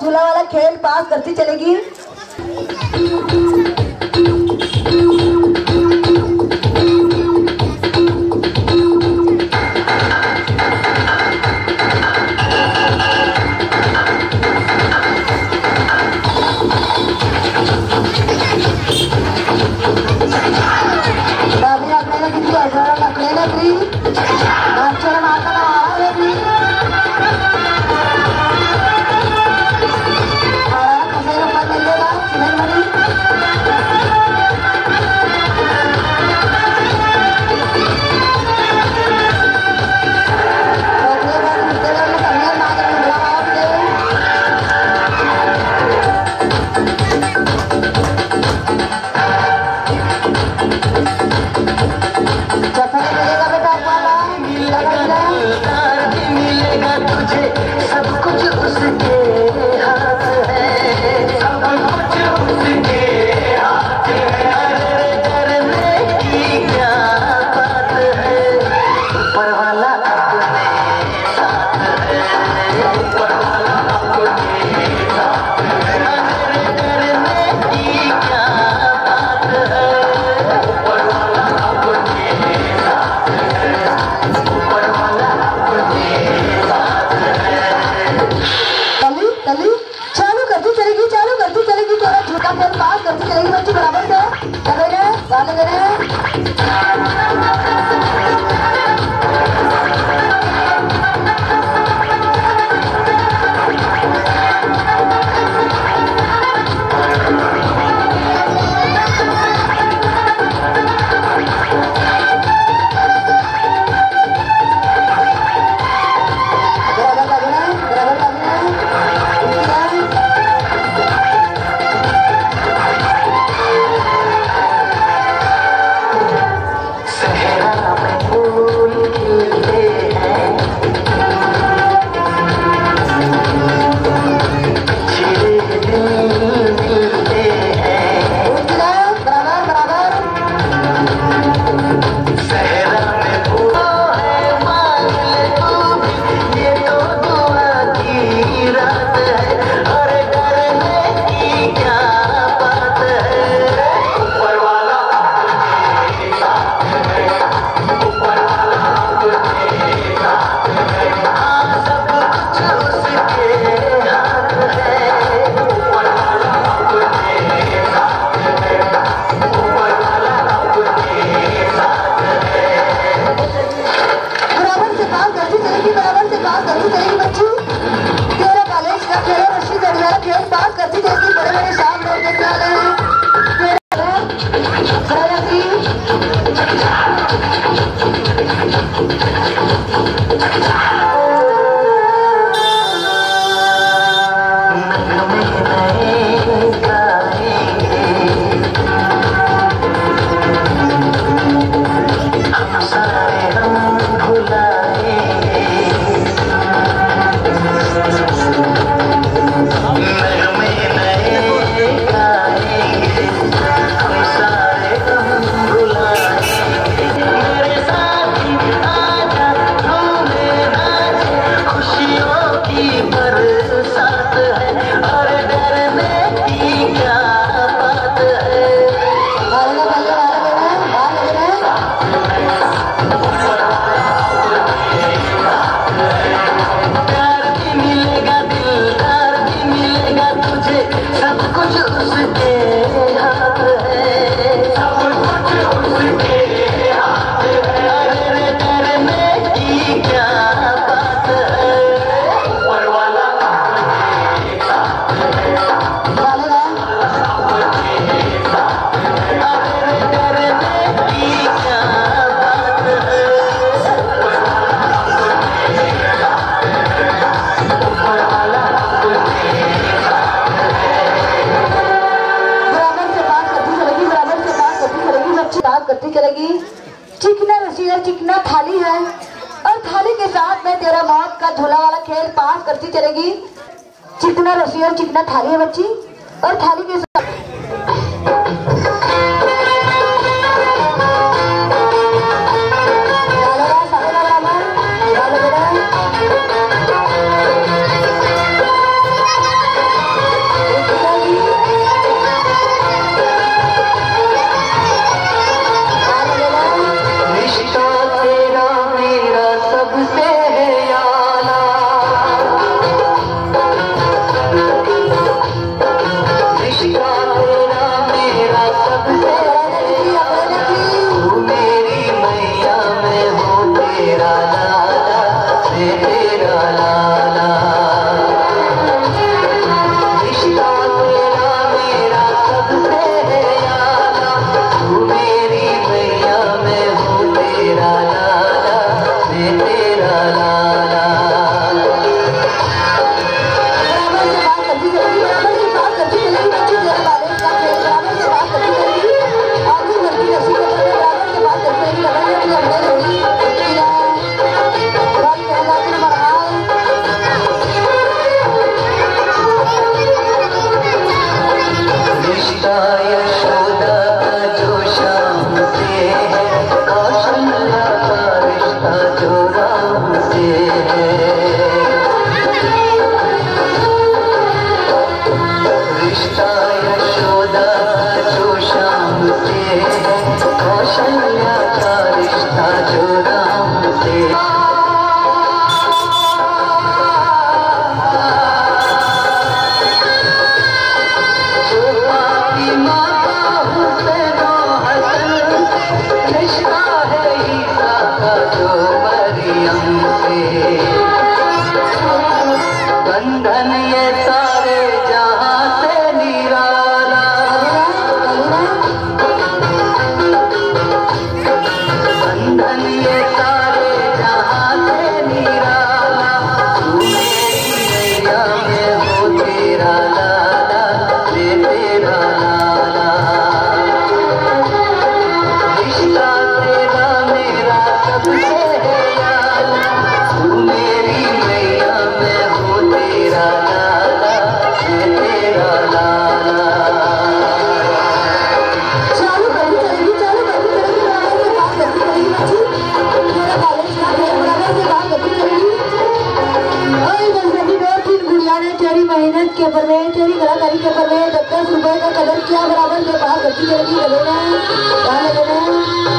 झूला वाला खेल पास करती चलेगी। Salam चिकना थाली है, और थाली के साथ में तेरा मौत का झोला वाला खेल पास करती चलेगी। चिकना रसी और चिकना थाली है बच्ची, और थाली के साथ के ऊपर में तेरी कलाकारी के ऊपर में, दस दस रुपए का कदर किया, बराबर से बाहर करती करेगी लगेगा क्या लगेगा